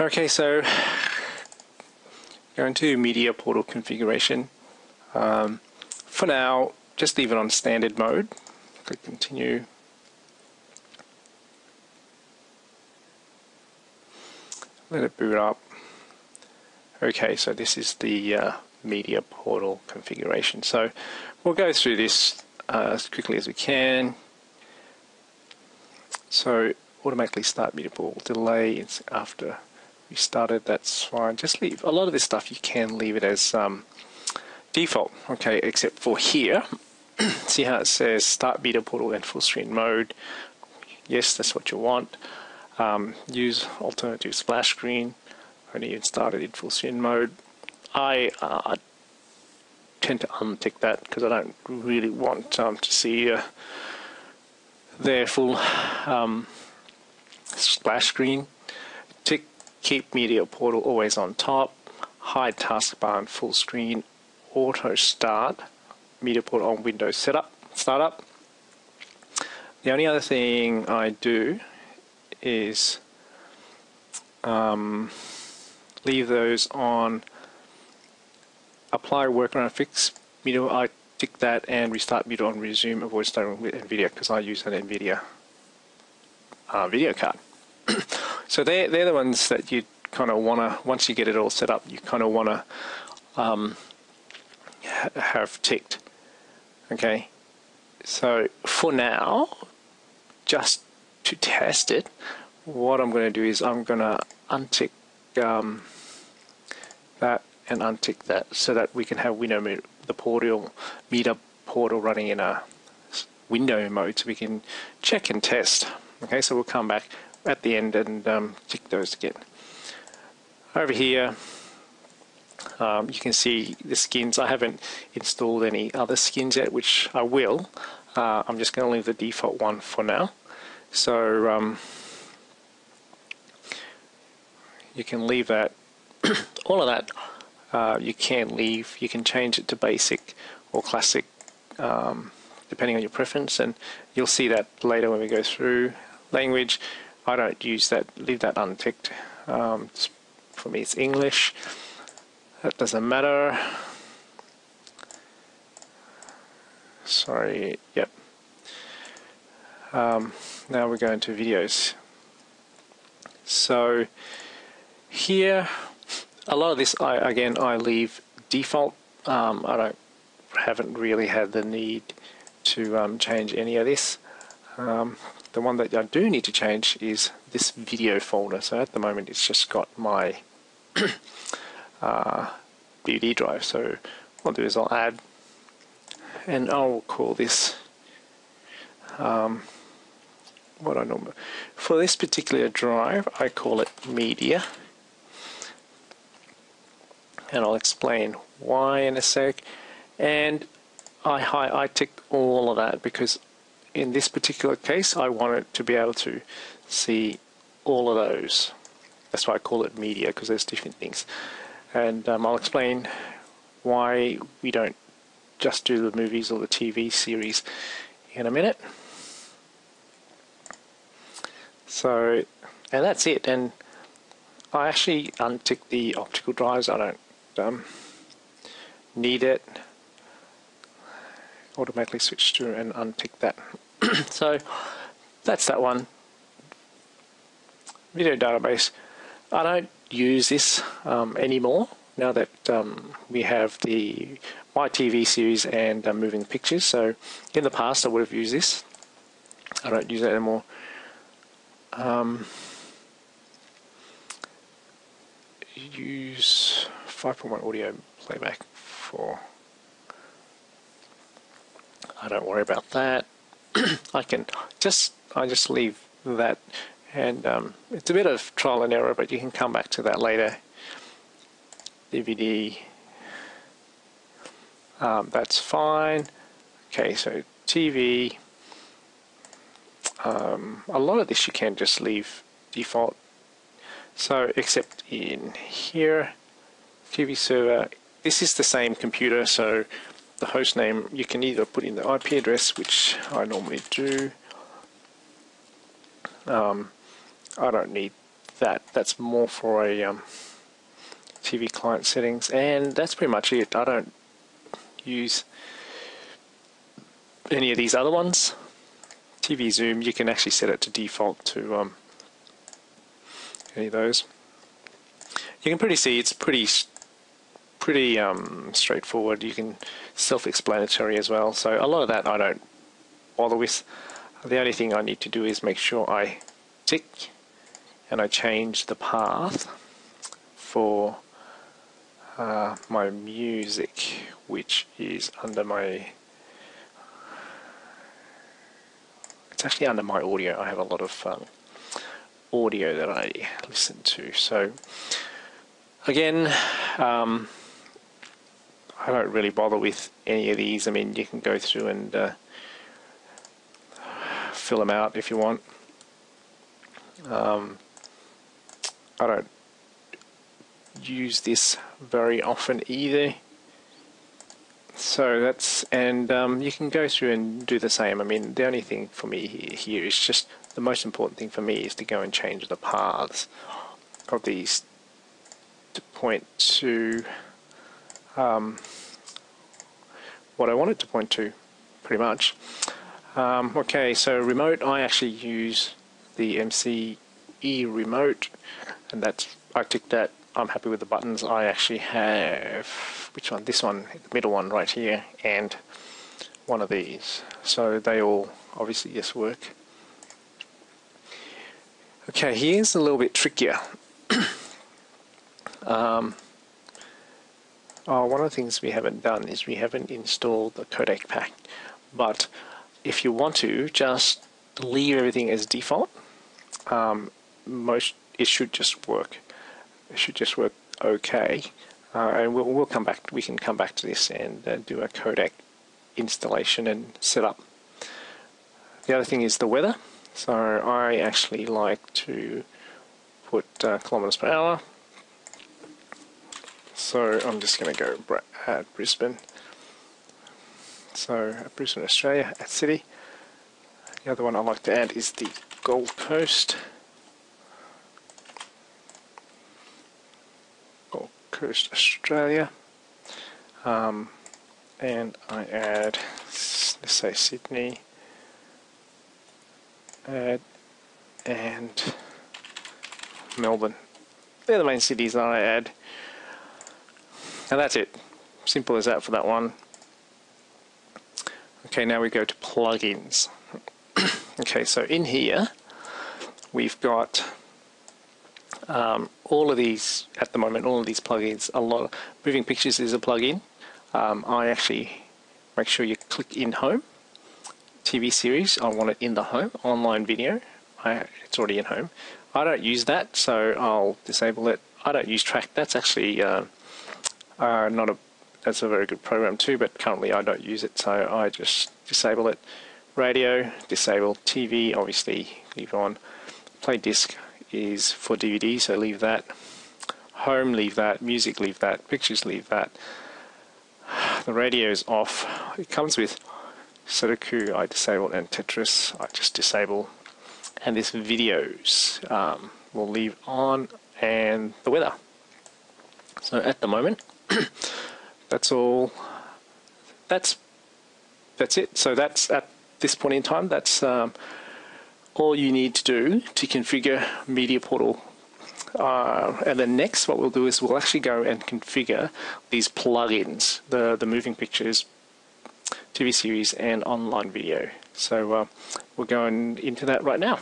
Okay, so go into media portal configuration. Um, for now, just leave it on standard mode. Click continue. Let it boot up. Okay, so this is the uh, media portal configuration. So we'll go through this uh, as quickly as we can. So automatically start media portal delay it's after we started, that's fine. Just leave a lot of this stuff you can leave it as um, default, okay, except for here. See how it says start media portal in full screen mode. Yes, that's what you want. Um, use alternative splash screen. Only even started in full screen mode. I uh, tend to untick that because I don't really want um, to see uh, their full um, splash screen. Keep media portal always on top. Hide taskbar and full screen. Auto start media portal on Windows setup startup. The only other thing I do is um, leave those on apply workaround fix media I tick that and restart media on resume avoid starting with NVIDIA because I use an NVIDIA uh, video card so they're, they're the ones that you kind of want to once you get it all set up you kind of want to um, have ticked. Okay? So for now just to test it what I'm going to do is I'm going to untick um, that and untick that so that we can have window the portal media portal running in a window mode so we can check and test. Okay, so we'll come back at the end and um, tick those again. Over here, um, you can see the skins. I haven't installed any other skins yet, which I will. Uh, I'm just going to leave the default one for now. So um, you can leave that, all of that uh, you can leave. You can change it to basic or classic um, depending on your preference and you'll see that later when we go through language. I don't use that, leave that unticked. Um, for me it's English. That doesn't matter. Sorry, yep. Um, now we're going to videos. So here a lot of this, I, again, I leave default. Um, I don't haven't really had the need to um, change any of this. The one that I do need to change is this video folder. So at the moment, it's just got my uh, DVD drive. So what I'll do is I'll add, and I'll call this um, what I normally for this particular drive. I call it media and I'll explain why in a sec. And I, I, I ticked all of that because in this particular case I want it to be able to see all of those. That's why I call it media because there's different things. And um, I'll explain why we don't just do the movies or the TV series in a minute. So, and that's it. And I actually untick the optical drives. I don't um, need it, automatically switch to and untick that. so that's that one. Video database. I don't use this um, anymore now that um, we have the my TV series and uh, moving pictures. So in the past I would have used this. I don't use it anymore. Um, use 5.1 audio playback for I don't worry about that I can just I just leave that and um, it's a bit of trial and error but you can come back to that later. DVD um, that's fine. Okay so TV um, a lot of this you can just leave default. So except in here TV server. This is the same computer, so the host name you can either put in the IP address, which I normally do. Um, I don't need that. That's more for a um, TV client settings, and that's pretty much it. I don't use any of these other ones. TV zoom, you can actually set it to default to um, any of those. You can pretty see it's pretty pretty um, straightforward. You can self-explanatory as well. So a lot of that I don't bother with. The only thing I need to do is make sure I tick and I change the path for uh, my music, which is under my. It's actually under my audio. I have a lot of um, audio that I listen to. So again, um, I don't really bother with any of these. I mean, you can go through and uh, fill them out if you want. Um, I don't use this very often either. So that's, and um, you can go through and do the same. I mean, the only thing for me here, here is just the most important thing for me is to go and change the paths of these to point to um, what I wanted to point to, pretty much. Um, okay, so remote, I actually use the MCE remote, and that's I ticked that I'm happy with the buttons. I actually have, which one? This one, the middle one right here, and one of these. So they all obviously yes work. Okay, here's a little bit trickier. um, oh, one of the things we haven't done is we haven't installed the codec pack. But if you want to, just leave everything as default. Um, most it should just work it should just work okay. Uh, and we'll, we'll come back, we can come back to this and uh, do a codec installation and setup. The other thing is the weather. So I actually like to put uh, kilometers per hour. So I'm just going to go at Brisbane. So Brisbane, Australia, at City. The other one I like to add is the Gold Coast. Gold Coast, Australia. Um, and I add, let's say Sydney, add, and Melbourne. They're the main cities that I add. And that's it. Simple as that for that one. Okay, now we go to plugins. okay, so in here, we've got um, all of these, at the moment, all of these plugins, a lot of, Moving Pictures is a plugin. Um, I actually make sure you click in home. TV series, I want it in the home. Online video, I, it's already in home. I don't use that, so I'll disable it. I don't use track. That's actually uh, uh, not a that's a very good program too, but currently I don't use it, so I just disable it. Radio, disable. TV, obviously leave on. Play disc, is for DVD, so leave that. Home, leave that. Music, leave that. Pictures, leave that. The radio is off. It comes with Sudoku, I disable, and Tetris, I just disable. And this videos um, will leave on, and the weather. So at the moment, that's all. That's that's it. So that's at this point in time. That's um, all you need to do to configure Media Portal. Uh, and then next, what we'll do is we'll actually go and configure these plugins, the, the moving pictures, TV series, and online video. So uh, we're going into that right now.